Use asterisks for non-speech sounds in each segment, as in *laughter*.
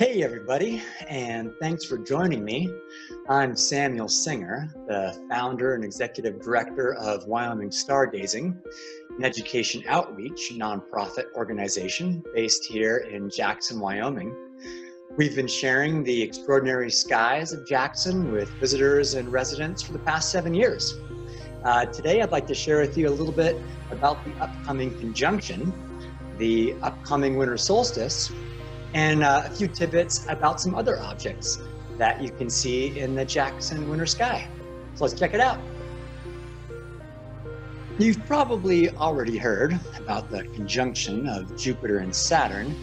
Hey, everybody, and thanks for joining me. I'm Samuel Singer, the founder and executive director of Wyoming Stargazing, an education outreach nonprofit organization based here in Jackson, Wyoming. We've been sharing the extraordinary skies of Jackson with visitors and residents for the past seven years. Uh, today, I'd like to share with you a little bit about the upcoming conjunction, the upcoming winter solstice, and uh, a few tidbits about some other objects that you can see in the Jackson winter sky. So let's check it out. You've probably already heard about the conjunction of Jupiter and Saturn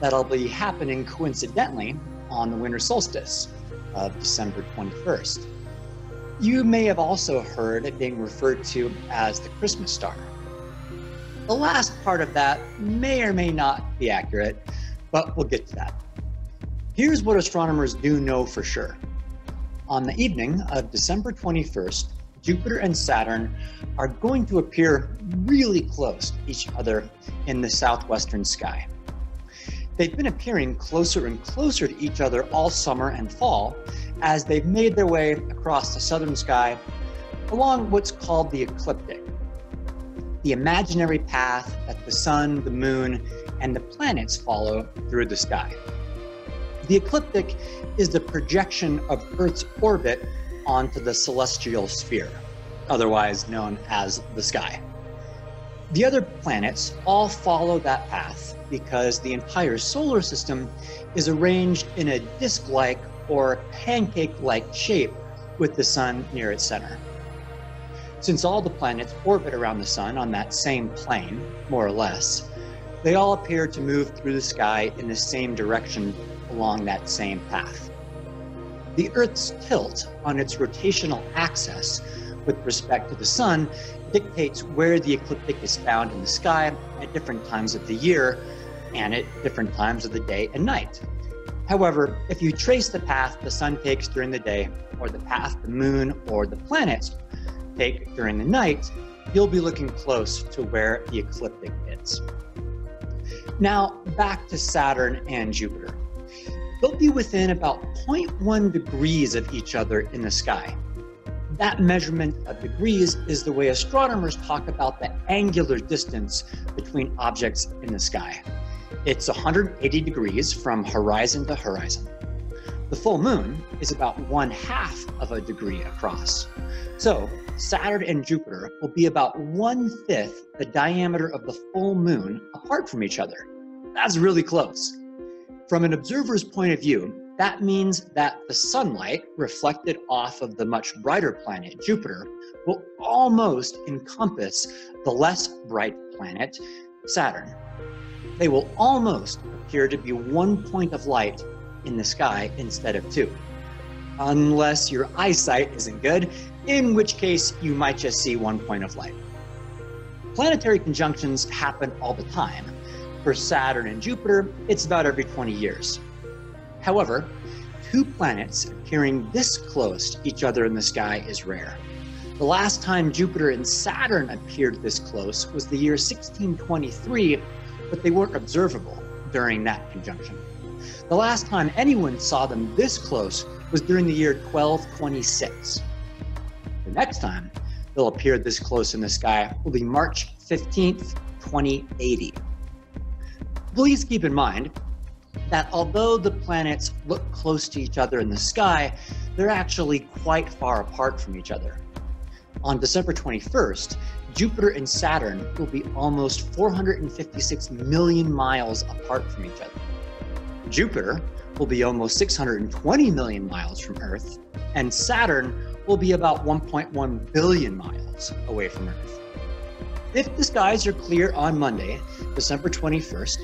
that'll be happening coincidentally on the winter solstice of December 21st. You may have also heard it being referred to as the Christmas star. The last part of that may or may not be accurate, but we'll get to that. Here's what astronomers do know for sure. On the evening of December 21st, Jupiter and Saturn are going to appear really close to each other in the southwestern sky. They've been appearing closer and closer to each other all summer and fall as they've made their way across the southern sky along what's called the ecliptic, the imaginary path that the sun, the moon, and the planets follow through the sky. The ecliptic is the projection of Earth's orbit onto the celestial sphere, otherwise known as the sky. The other planets all follow that path because the entire solar system is arranged in a disk like or pancake like shape with the sun near its center. Since all the planets orbit around the sun on that same plane, more or less, they all appear to move through the sky in the same direction along that same path. The Earth's tilt on its rotational axis with respect to the Sun dictates where the ecliptic is found in the sky at different times of the year and at different times of the day and night. However, if you trace the path the Sun takes during the day, or the path the Moon or the planets take during the night, you'll be looking close to where the ecliptic is. Now, back to Saturn and Jupiter. They'll be within about 0.1 degrees of each other in the sky. That measurement of degrees is the way astronomers talk about the angular distance between objects in the sky. It's 180 degrees from horizon to horizon. The full moon is about one half of a degree across. So Saturn and Jupiter will be about one fifth the diameter of the full moon apart from each other. That's really close. From an observer's point of view, that means that the sunlight reflected off of the much brighter planet, Jupiter, will almost encompass the less bright planet, Saturn. They will almost appear to be one point of light in the sky instead of two. Unless your eyesight isn't good, in which case you might just see one point of light. Planetary conjunctions happen all the time. For Saturn and Jupiter, it's about every 20 years. However, two planets appearing this close to each other in the sky is rare. The last time Jupiter and Saturn appeared this close was the year 1623, but they weren't observable during that conjunction. The last time anyone saw them this close was during the year 1226. The next time they'll appear this close in the sky will be March 15th, 2080. Please keep in mind that although the planets look close to each other in the sky, they're actually quite far apart from each other. On December 21st, Jupiter and Saturn will be almost 456 million miles apart from each other. Jupiter will be almost 620 million miles from Earth, and Saturn will be about 1.1 billion miles away from Earth. If the skies are clear on Monday, December 21st,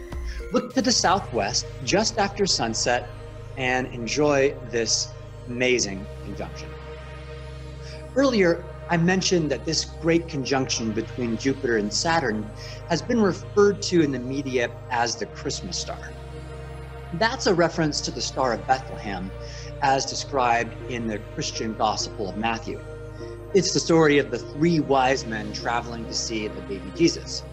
look to the southwest just after sunset and enjoy this amazing conjunction. Earlier, I mentioned that this great conjunction between Jupiter and Saturn has been referred to in the media as the Christmas star. That's a reference to the Star of Bethlehem as described in the Christian Gospel of Matthew. It's the story of the three wise men traveling to see the baby Jesus.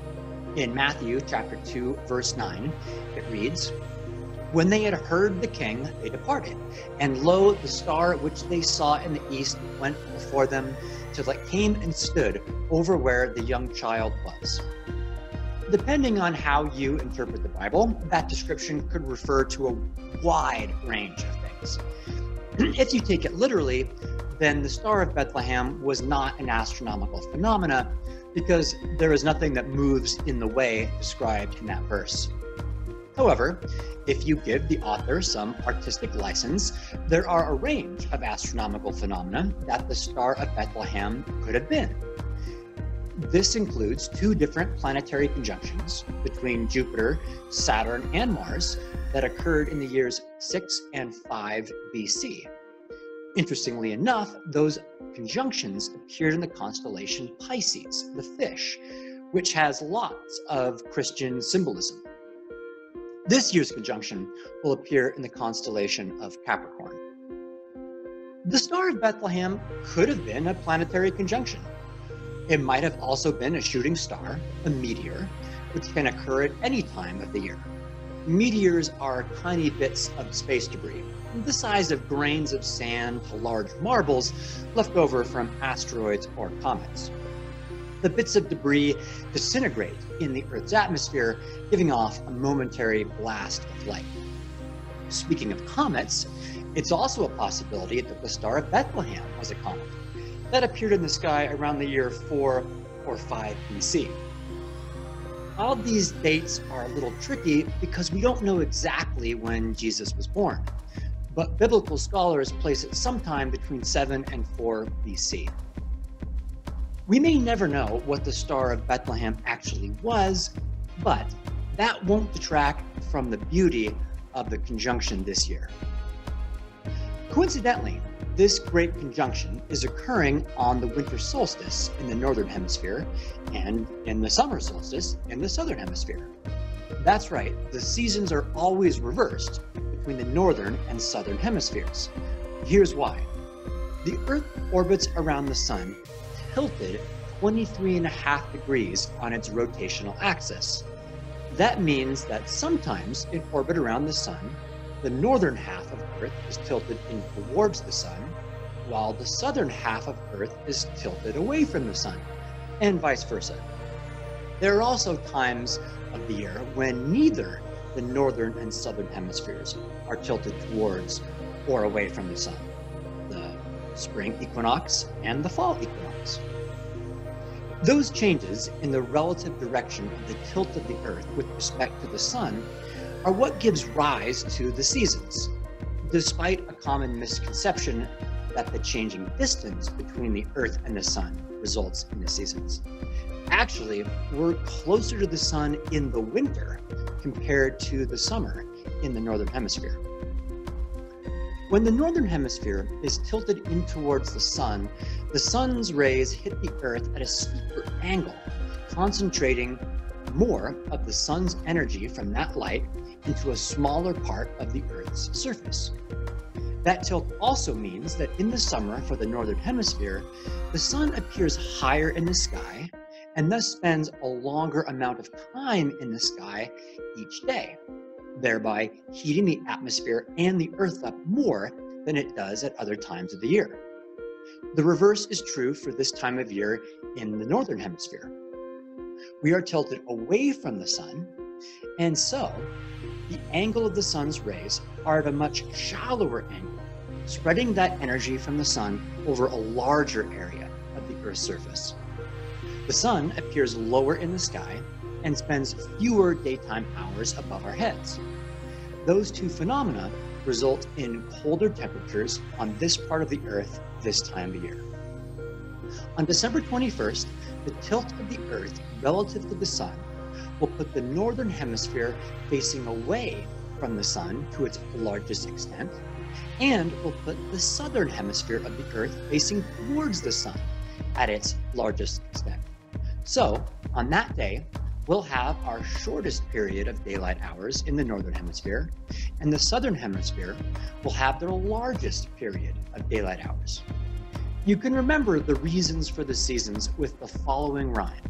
In Matthew chapter 2, verse 9, it reads When they had heard the king, they departed. And lo, the star which they saw in the east went before them till it came and stood over where the young child was. Depending on how you interpret the Bible, that description could refer to a wide range of things. *clears throat* if you take it literally, then the Star of Bethlehem was not an astronomical phenomena because there is nothing that moves in the way described in that verse. However, if you give the author some artistic license, there are a range of astronomical phenomena that the Star of Bethlehem could have been. This includes two different planetary conjunctions between Jupiter, Saturn, and Mars that occurred in the years 6 and 5 BC. Interestingly enough, those conjunctions appeared in the constellation Pisces, the fish, which has lots of Christian symbolism. This year's conjunction will appear in the constellation of Capricorn. The Star of Bethlehem could have been a planetary conjunction. It might have also been a shooting star, a meteor, which can occur at any time of the year. Meteors are tiny bits of space debris, the size of grains of sand to large marbles left over from asteroids or comets the bits of debris disintegrate in the Earth's atmosphere, giving off a momentary blast of light. Speaking of comets, it's also a possibility that the star of Bethlehem was a comet that appeared in the sky around the year 4 or 5 BC. All these dates are a little tricky because we don't know exactly when Jesus was born, but biblical scholars place it sometime between 7 and 4 BC. We may never know what the Star of Bethlehem actually was, but that won't detract from the beauty of the conjunction this year. Coincidentally, this great conjunction is occurring on the winter solstice in the northern hemisphere and in the summer solstice in the southern hemisphere. That's right, the seasons are always reversed between the northern and southern hemispheres. Here's why. The Earth orbits around the Sun tilted 23 and a half degrees on its rotational axis. That means that sometimes in orbit around the sun, the northern half of Earth is tilted in towards the sun, while the southern half of Earth is tilted away from the sun, and vice versa. There are also times of the year when neither the northern and southern hemispheres are tilted towards or away from the sun. The spring equinox and the fall equinox. Those changes in the relative direction of the tilt of the Earth with respect to the Sun are what gives rise to the seasons, despite a common misconception that the changing distance between the Earth and the Sun results in the seasons. Actually, we're closer to the Sun in the winter compared to the summer in the Northern Hemisphere. When the northern hemisphere is tilted in towards the sun, the sun's rays hit the earth at a steeper angle, concentrating more of the sun's energy from that light into a smaller part of the earth's surface. That tilt also means that in the summer for the northern hemisphere, the sun appears higher in the sky and thus spends a longer amount of time in the sky each day thereby heating the atmosphere and the earth up more than it does at other times of the year. The reverse is true for this time of year in the northern hemisphere. We are tilted away from the sun, and so the angle of the sun's rays are at a much shallower angle, spreading that energy from the sun over a larger area of the Earth's surface. The sun appears lower in the sky and spends fewer daytime hours above our heads. Those two phenomena result in colder temperatures on this part of the Earth this time of year. On December 21st, the tilt of the Earth relative to the Sun will put the northern hemisphere facing away from the Sun to its largest extent, and will put the southern hemisphere of the Earth facing towards the Sun at its largest extent. So, on that day, we'll have our shortest period of daylight hours in the northern hemisphere, and the southern hemisphere will have their largest period of daylight hours. You can remember the reasons for the seasons with the following rhyme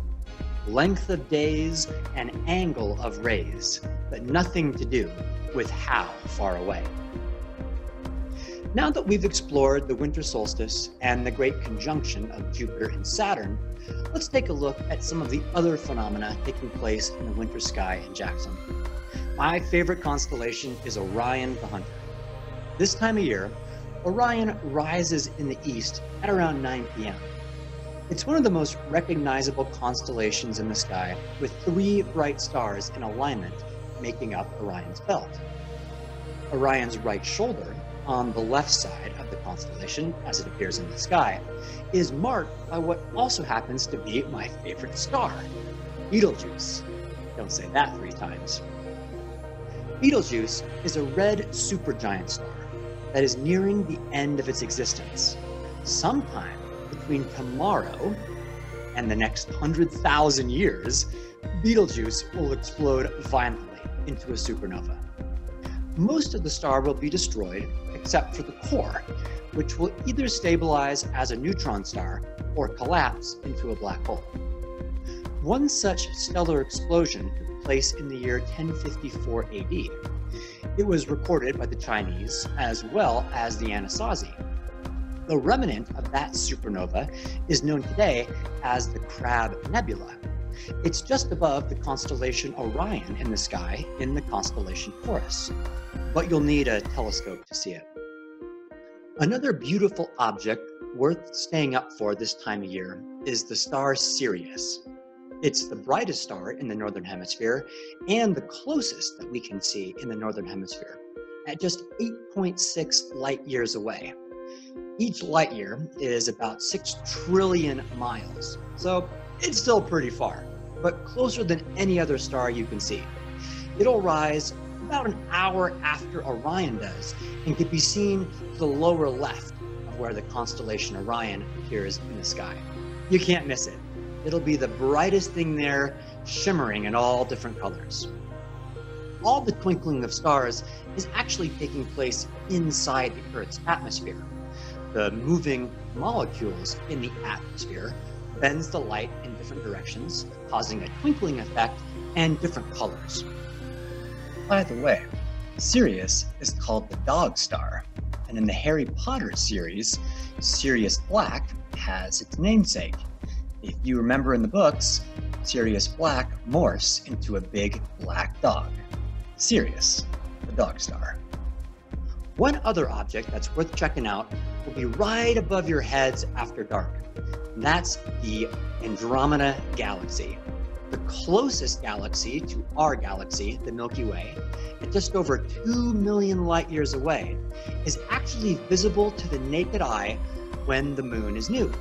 length of days, and angle of rays, but nothing to do with how far away. Now that we've explored the winter solstice and the great conjunction of Jupiter and Saturn, let's take a look at some of the other phenomena taking place in the winter sky in Jackson. My favorite constellation is Orion the Hunter. This time of year, Orion rises in the east at around 9 p.m. It's one of the most recognizable constellations in the sky, with three bright stars in alignment making up Orion's belt. Orion's right shoulder, on the left side of the constellation as it appears in the sky, is marked by what also happens to be my favorite star, Betelgeuse. Don't say that three times. Betelgeuse is a red supergiant star that is nearing the end of its existence. Sometime between tomorrow and the next 100,000 years, Betelgeuse will explode violently into a supernova. Most of the star will be destroyed except for the core, which will either stabilize as a neutron star or collapse into a black hole. One such stellar explosion took place in the year 1054 AD. It was recorded by the Chinese as well as the Anasazi. The remnant of that supernova is known today as the Crab Nebula. It's just above the constellation Orion in the sky in the constellation Taurus, but you'll need a telescope to see it. Another beautiful object worth staying up for this time of year is the star Sirius. It's the brightest star in the Northern Hemisphere and the closest that we can see in the Northern Hemisphere at just 8.6 light years away. Each light year is about 6 trillion miles, so it's still pretty far, but closer than any other star you can see. It'll rise about an hour after Orion does and can be seen to the lower left of where the constellation Orion appears in the sky. You can't miss it. It'll be the brightest thing there, shimmering in all different colors. All the twinkling of stars is actually taking place inside the Earth's atmosphere. The moving molecules in the atmosphere bends the light in different directions, causing a twinkling effect and different colors. By the way, Sirius is called the dog star, and in the Harry Potter series, Sirius Black has its namesake, if you remember in the books, Sirius Black morphs into a big black dog. Sirius, the dog star. One other object that's worth checking out will be right above your heads after dark. That's the Andromeda Galaxy, the closest galaxy to our galaxy, the Milky Way, at just over 2 million light years away, is actually visible to the naked eye when the moon is new.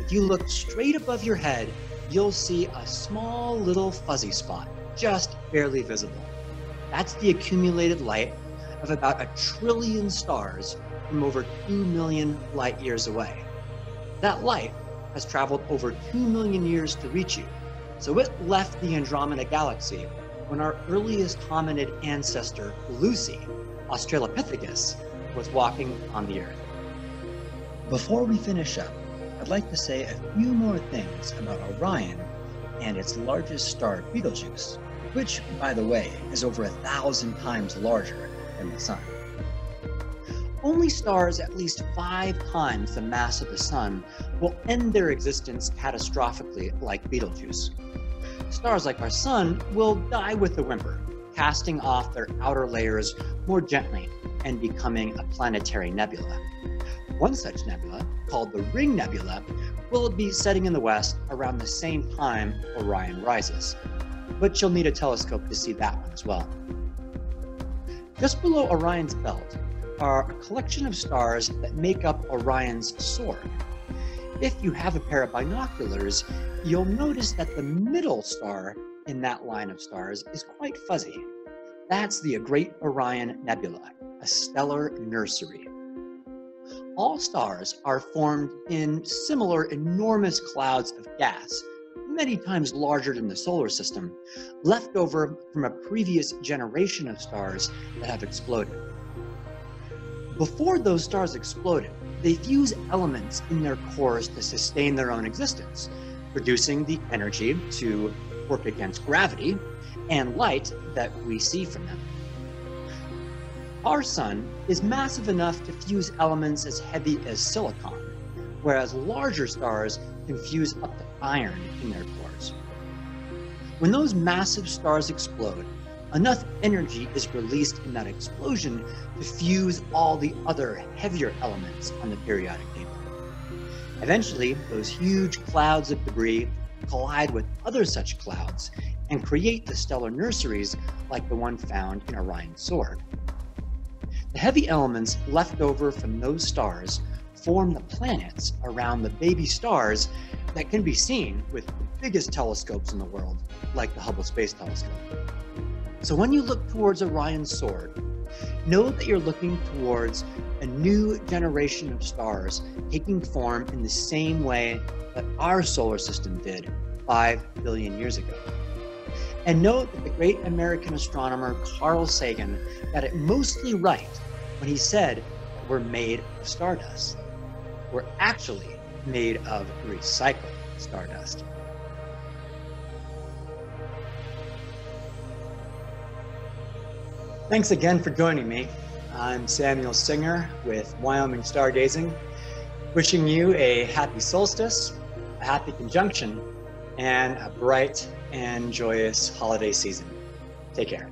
If you look straight above your head, you'll see a small little fuzzy spot, just barely visible. That's the accumulated light of about a trillion stars from over 2 million light years away. That light has traveled over 2 million years to reach you, so it left the Andromeda Galaxy when our earliest hominid ancestor, Lucy, Australopithecus, was walking on the Earth. Before we finish up, I'd like to say a few more things about Orion and its largest star, Betelgeuse, which, by the way, is over a thousand times larger than the Sun. Only stars at least five times the mass of the Sun will end their existence catastrophically like Betelgeuse. Stars like our Sun will die with a whimper, casting off their outer layers more gently and becoming a planetary nebula. One such nebula, called the Ring Nebula, will be setting in the west around the same time Orion rises. But you'll need a telescope to see that one as well. Just below Orion's belt are a collection of stars that make up Orion's sword. If you have a pair of binoculars, you'll notice that the middle star in that line of stars is quite fuzzy. That's the Great Orion Nebula, a stellar nursery all stars are formed in similar enormous clouds of gas, many times larger than the solar system, left over from a previous generation of stars that have exploded. Before those stars exploded, they fuse elements in their cores to sustain their own existence. producing the energy to work against gravity and light that we see from them. Our sun is massive enough to fuse elements as heavy as silicon, whereas larger stars can fuse up to iron in their cores. When those massive stars explode, enough energy is released in that explosion to fuse all the other heavier elements on the periodic table. Eventually, those huge clouds of debris collide with other such clouds and create the stellar nurseries like the one found in Orion's sword. The heavy elements left over from those stars form the planets around the baby stars that can be seen with the biggest telescopes in the world, like the Hubble Space Telescope. So when you look towards Orion's sword, know that you're looking towards a new generation of stars taking form in the same way that our solar system did 5 billion years ago. And note that the great American astronomer Carl Sagan got it mostly right when he said we're made of stardust. We're actually made of recycled stardust. Thanks again for joining me. I'm Samuel Singer with Wyoming Stargazing, wishing you a happy solstice, a happy conjunction, and a bright and joyous holiday season. Take care.